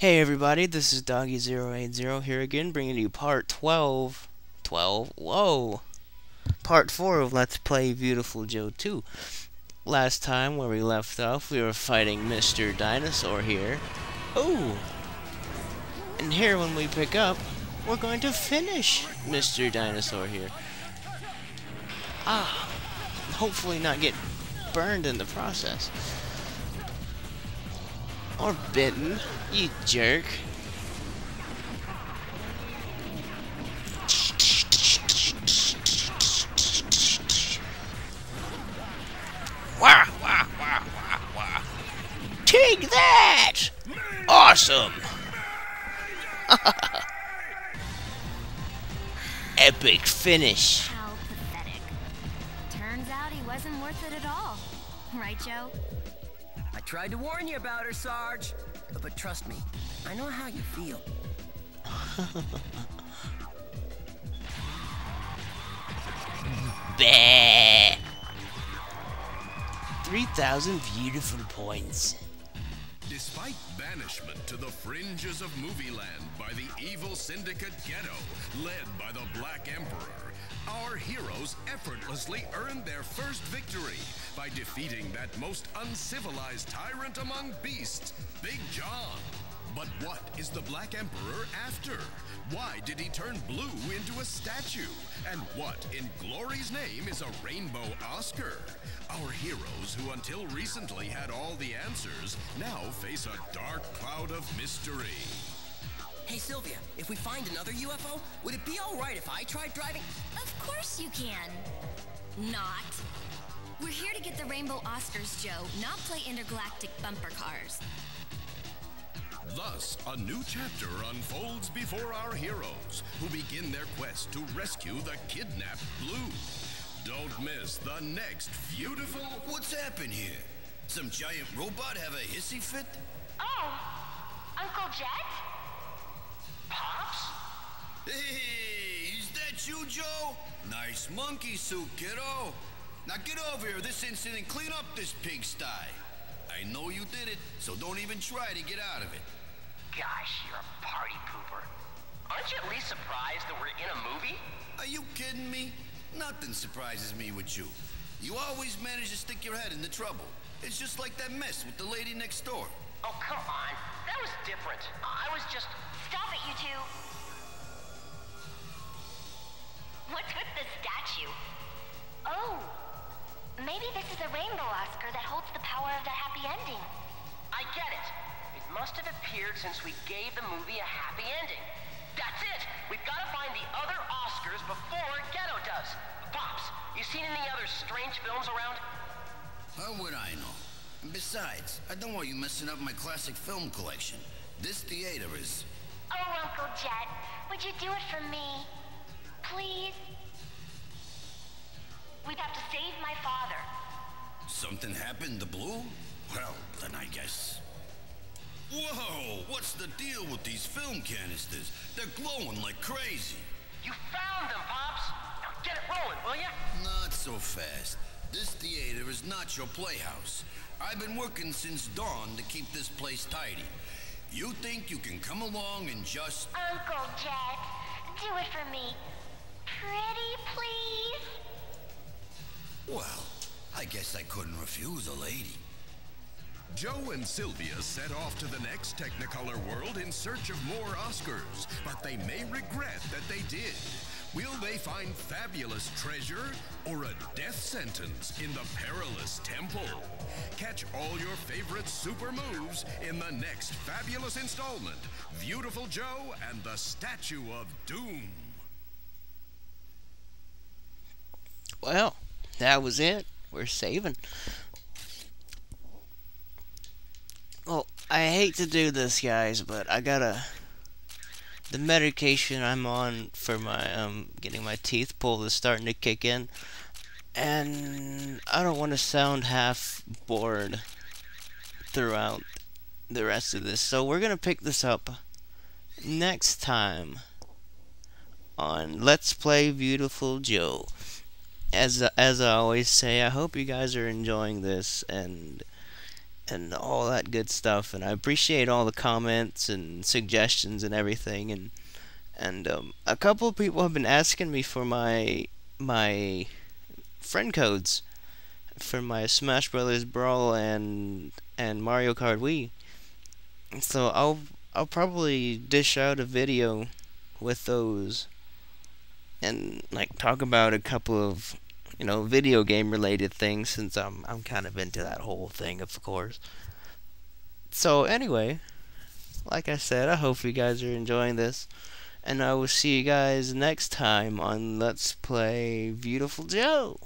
Hey everybody, this is Doggy080 here again, bringing you part 12. 12? Whoa! Part 4 of Let's Play Viewtiful Joe 2. Last time, where we left off, we were fighting Mr. Dinosaur here. Ooh! And here, when we pick up, we're going to finish Mr. Dinosaur here. Ah! Hopefully not get burned in the process. Or bitten, you jerk. Wah, wah, wah, wah, wah. Take that! Awesome! Epic finish. How pathetic. Turns out he wasn't worth it at all. Right, Joe? I tried to warn you about her, Sarge. But trust me, I know how you feel. Bah. 3,000 Viewtiful points. Despite banishment to the fringes of Movieland by the evil syndicate Gedow, led by the Black Emperor, our heroes effortlessly earned their first victory by defeating that most uncivilized tyrant among beasts, Big John. But what is the Black Emperor after? Why did he turn blue into a statue? And what, in glory's name, is a rainbow Oscar? Our heroes, who until recently had all the answers, now face a dark cloud of mystery. Hey, Silvia, if we find another UFO, would it be all right if I tried driving? Of course you can. Not. We're here to get the Rainbow Oscars, Joe, not play intergalactic bumper cars. Thus, a new chapter unfolds before our heroes, who begin their quest to rescue the kidnapped Blue. Don't miss the next Viewtiful. What's happened here? Some giant robot have a hissy fit? Oh, Uncle Jet? Pops? Hey, is that you, Joe? Nice monkey suit, kiddo. Now get over here this instant and clean up this pigsty. I know you did it, so don't even try to get out of it. Gosh, you're a party pooper. Aren't you at least surprised that we're in a movie? Are you kidding me? Nothing surprises me with you. You always manage to stick your head into trouble. It's just like that mess with the lady next door. Oh, come on. That was different. I was just. Stop it, you two. What's with the statue? Oh, maybe this is a rainbow Oscar that holds the power of the happy ending. I get it. It must have appeared since we gave the movie a happy ending. That's it. We've got to find the other Oscars before Gedow does. Pops, you seen any other strange films around? How would I know? Besides, I don't want you messing up my classic film collection. This theater is. Oh, Uncle Jet, would you do it for me? Please? We'd have to save my father. Something happened to Blue? Well, then I guess. Whoa! What's the deal with these film canisters? They're glowing like crazy. You found them, Pops. Now get it rolling, will ya? Not so fast. This theater is not your playhouse. I've been working since dawn to keep this place tidy. You think you can come along and just. Uncle Jet, do it for me. Pretty, please? Well, I guess I couldn't refuse a lady. Joe and Silvia set off to the next Technicolor world in search of more Oscars, but they may regret that they did. Will they find fabulous treasure or a death sentence in the perilous temple? Catch all your favorite super moves in the next fabulous installment Viewtiful Joe and the Statue of Doom. Well, that was it. We're saving. Well, I hate to do this, guys, but I gotta. The medication I'm on for my um getting my teeth pulled is starting to kick in, and I don't want to sound half bored throughout the rest of this. So we're gonna pick this up next time on Let's Play Viewtiful Joe. As as I always say, I hope you guys are enjoying this and and all that good stuff. And I appreciate all the comments and suggestions and everything. And and um, a couple of people have been asking me for my my friend codes for my Smash Brothers Brawl and and Mario Kart Wii. So I'll I'll probably dish out a video with those and like talk about a couple of you know video game related things since I'm I'm kind of into that whole thing of course. So anyway, like I said, I hope you guys are enjoying this and I will see you guys next time on Let's Play Viewtiful Joe.